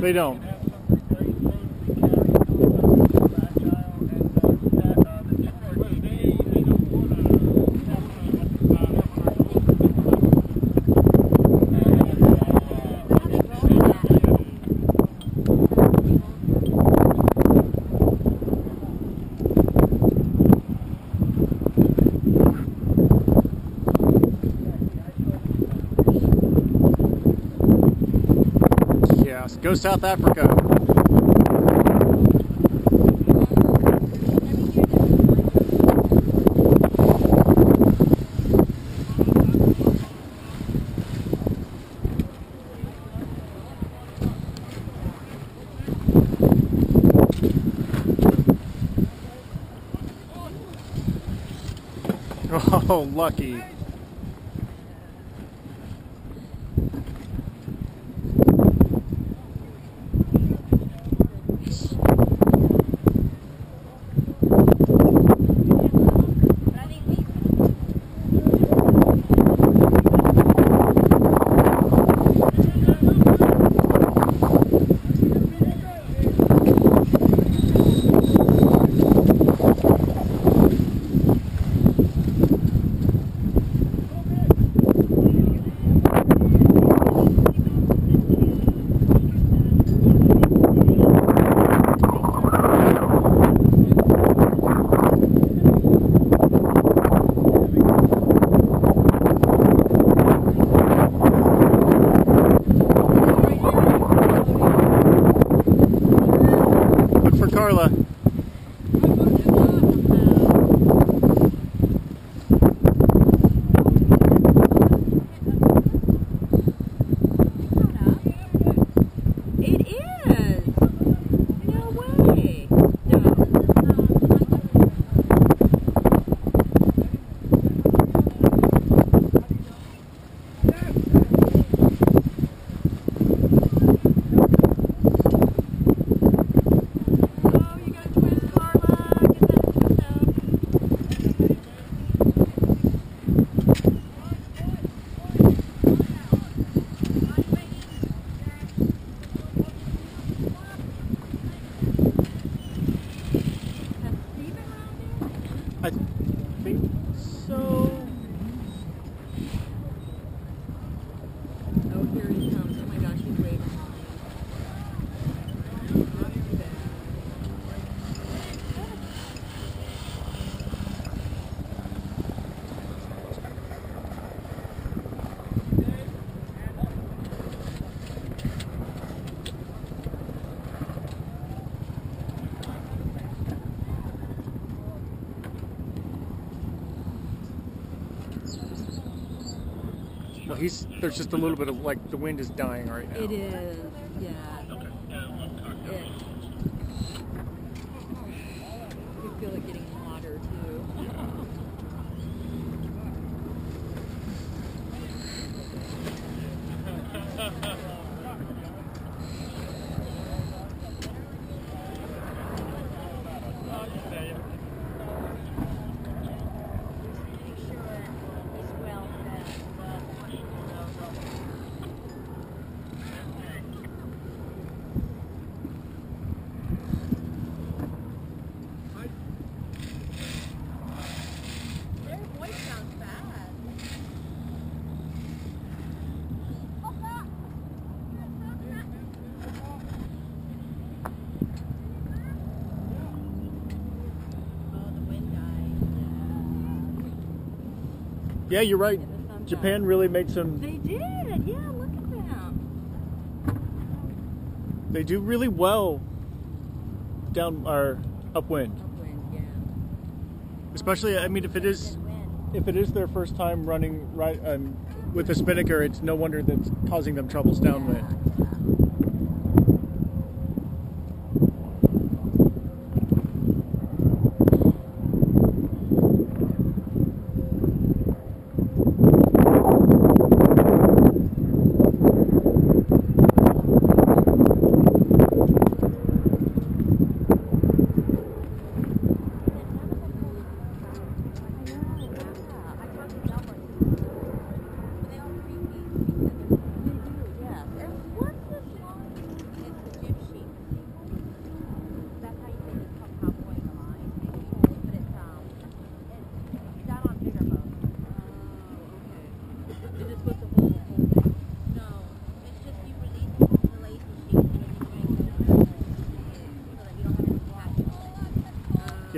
They don't. Go South Africa. Oh, lucky. 哎。Well, he's there's just a little bit of like the wind is dying right now. It is, yeah. It, you feel it getting hotter too. Their voice sounds bad. Oh, the wind died. Yeah, you're right. Yeah, Japan really made some. They did, yeah, look at them. They do really well down our upwind, Upwind, yeah. especially. I mean, if it is if it is their first time running right um, with a Spinnaker, it's no wonder that's causing them troubles downwind. What?